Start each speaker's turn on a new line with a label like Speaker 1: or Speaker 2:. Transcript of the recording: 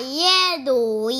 Speaker 1: 夜也努